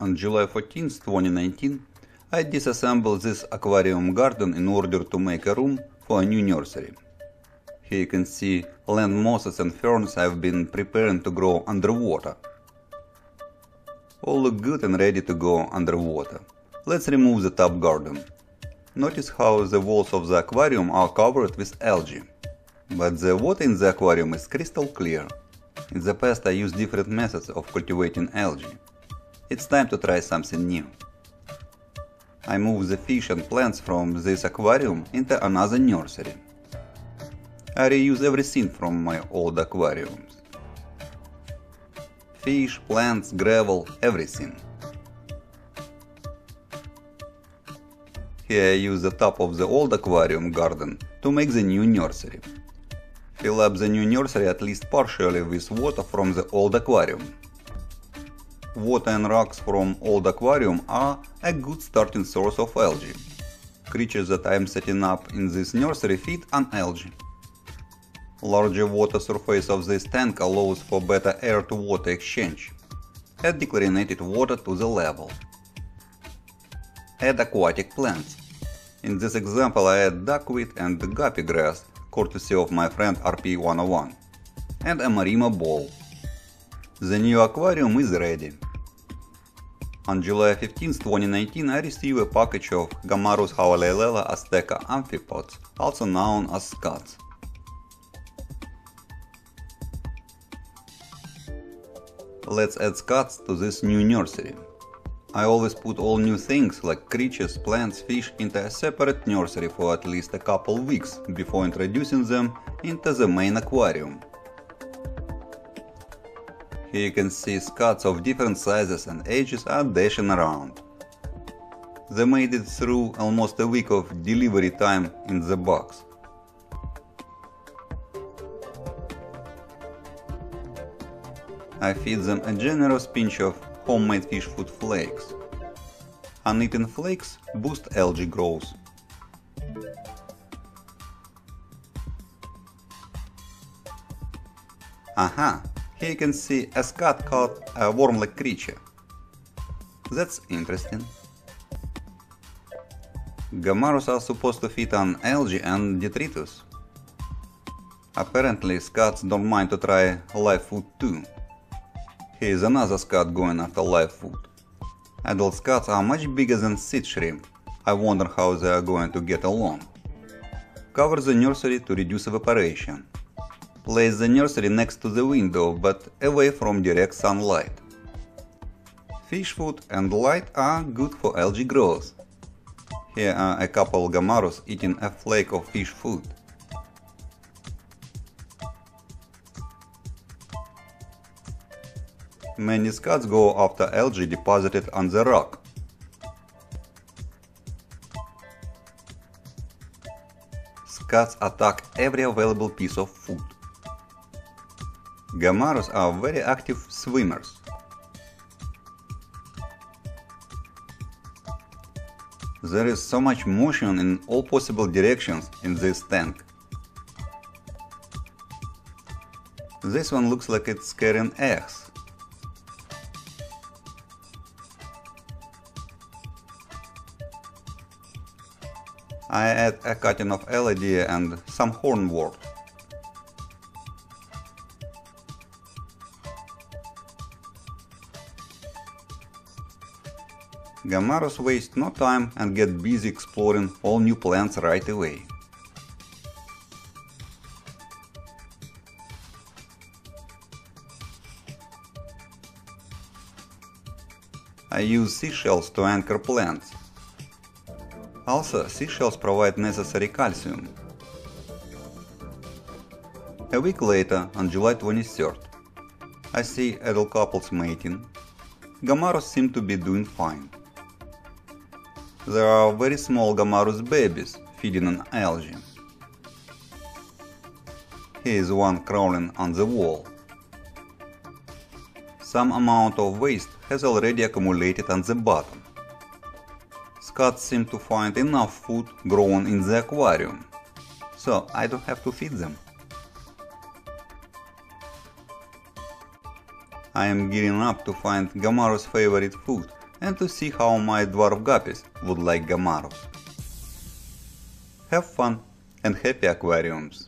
On July 14, 2019, I disassembled this aquarium garden in order to make a room for a new nursery. Here you can see land mosses and ferns I've been preparing to grow underwater. All look good and ready to go underwater. Let's remove the top garden. Notice how the walls of the aquarium are covered with algae. But the water in the aquarium is crystal clear. In the past I used different methods of cultivating algae. It's time to try something new. I move the fish and plants from this aquarium into another nursery. I reuse everything from my old aquariums. Fish, plants, gravel, everything. Here I use the top of the old aquarium garden to make the new nursery. Fill up the new nursery at least partially with water from the old aquarium. Water and rocks from old aquarium are a good starting source of algae. Creatures that I am setting up in this nursery feed on algae. Larger water surface of this tank allows for better air-to-water exchange. Add dechlorinated water to the level. Add aquatic plants. In this example I add duckweed and guppy grass, courtesy of my friend RP101, and a Marimo ball. The new aquarium is ready. On July 15, 2019, I received a package of Gammarus Hyalella azteca amphipods, also known as scuds. Let's add scuds to this new nursery. I always put all new things like creatures, plants, fish into a separate nursery for at least a couple weeks before introducing them into the main aquarium. Here you can see scuds of different sizes and ages are dashing around. They made it through almost a week of delivery time in the box. I feed them a generous pinch of homemade fish food flakes. Uneaten flakes boost algae growth. Aha, here you can see a scud called a worm-like creature. That's interesting. Gammarus are supposed to feed on algae and detritus. Apparently scuds don't mind to try live food too. Here is another scud going after live food. Adult scuds are much bigger than seed shrimp. I wonder how they are going to get along. Cover the nursery to reduce evaporation. Place the nursery next to the window but away from direct sunlight. Fish food and light are good for algae growth. Here are a couple Gammarus eating a flake of fish food. Many scuds go after algae deposited on the rock. Scuds attack every available piece of food. Gammarus are very active swimmers. There is so much motion in all possible directions in this tank. This one looks like it's carrying eggs. I add a cutting of LED and some hornwort. Gammarus waste no time and get busy exploring all new plants right away. I use seashells to anchor plants. Also, seashells provide necessary calcium. A week later, on July 23rd, I see adult couples mating. Gammarus seem to be doing fine. There are very small Gammarus babies feeding on algae. Here is one crawling on the wall. Some amount of waste has already accumulated on the bottom. Scuds seem to find enough food grown in the aquarium, so I don't have to feed them. I am gearing up to find Gammarus favorite food, and to see how my dwarf guppies would like Gammarus. Have fun and happy aquariums!